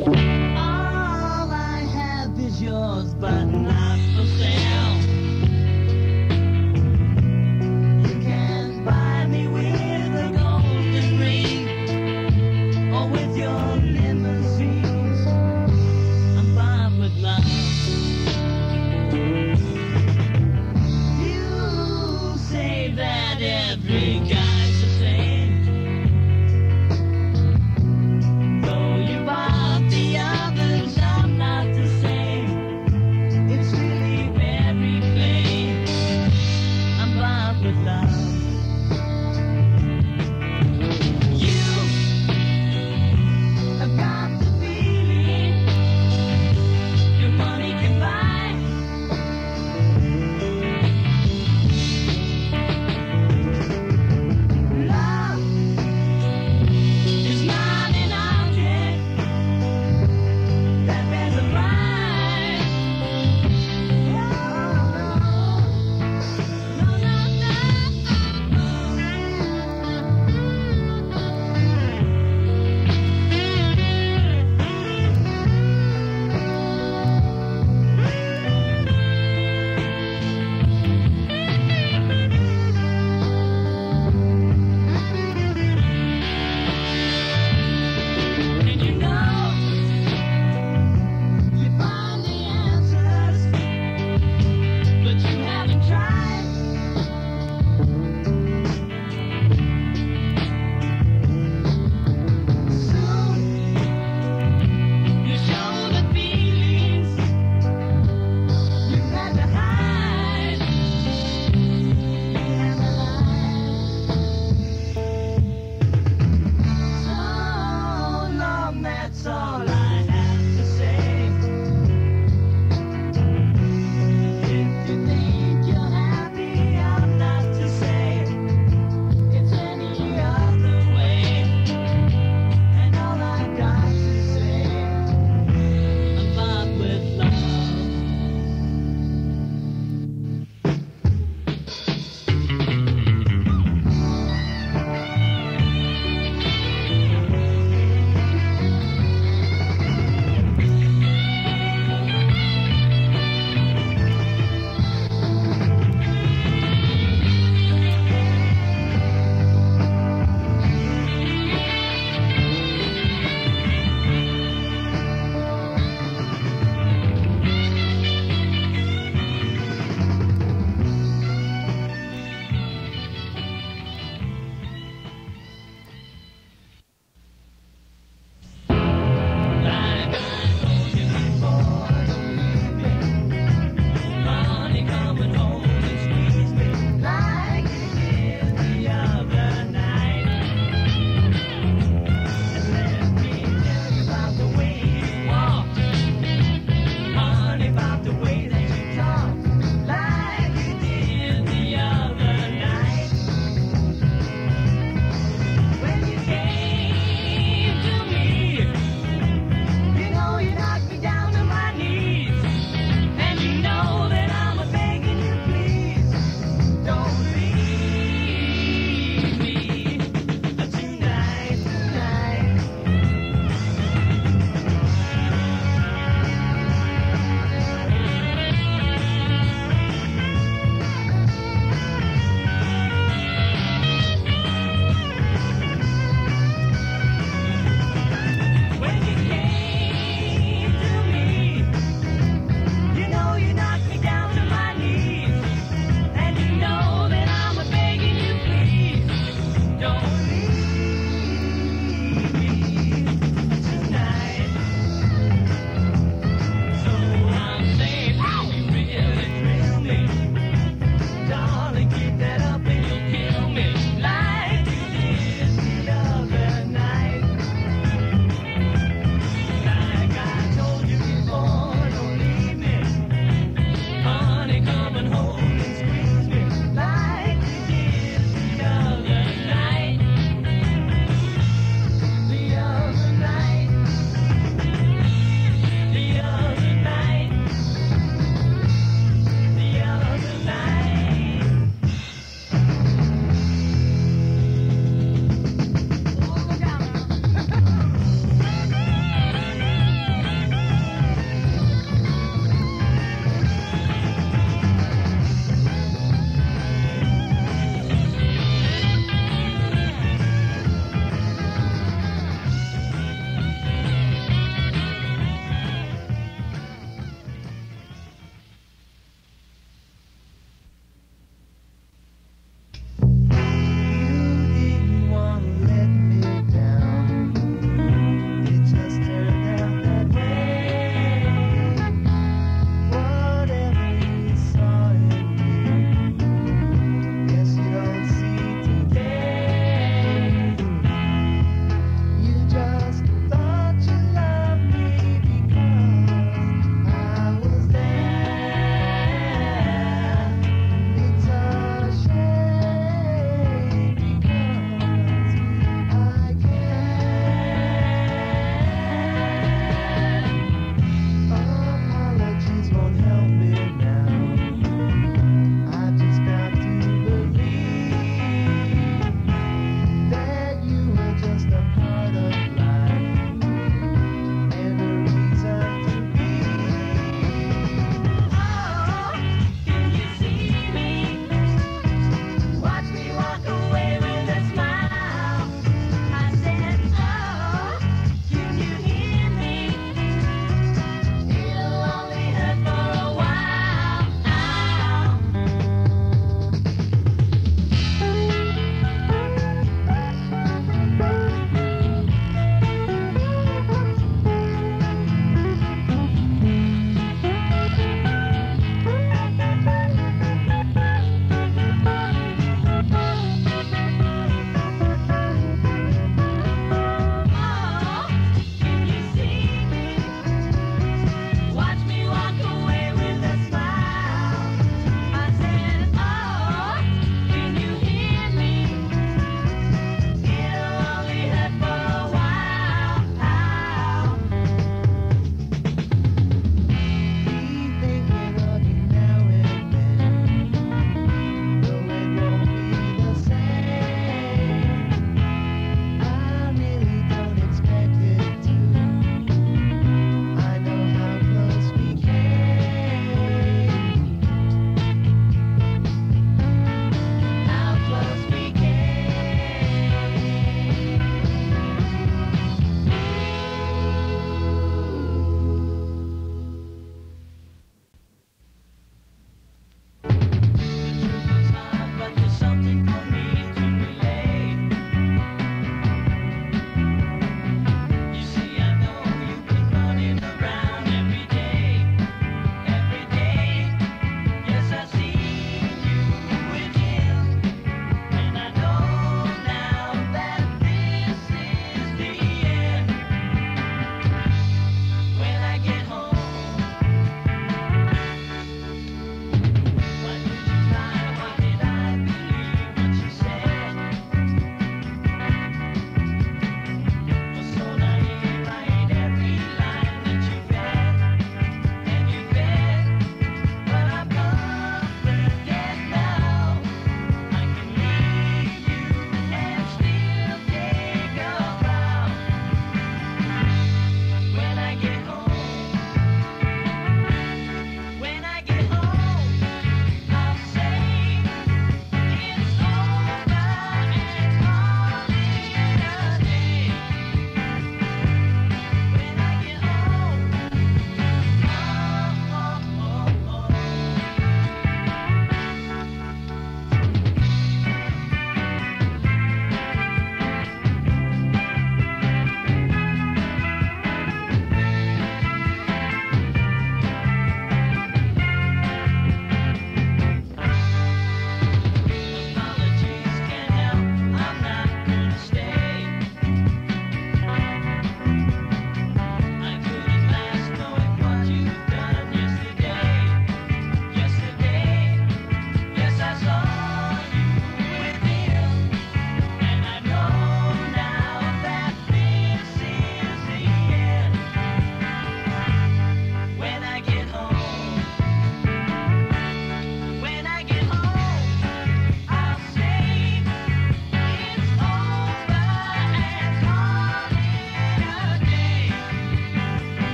All I have is yours, but not.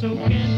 so can